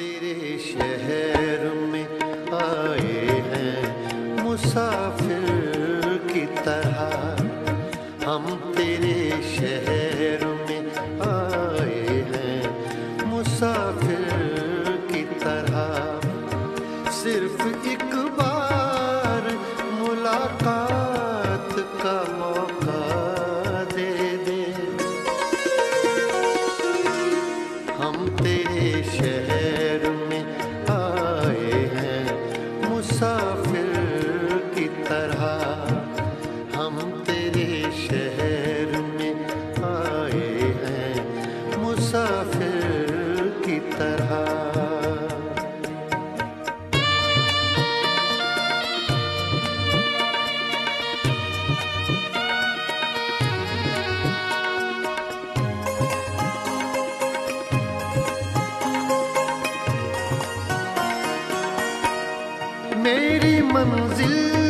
तेरे शहर में आए हैं मुसाफिर की तरह। हम तेरे शहर में आए हैं मुसाफिर की तरह। सिर्फ़ एक बार मुलाकात का मौका दे दे। हम तेरे शहर मुसाफिर की तरह हम तेरे शहर में आए हैं। मुसाफिर की तरह मेरी मंजिल।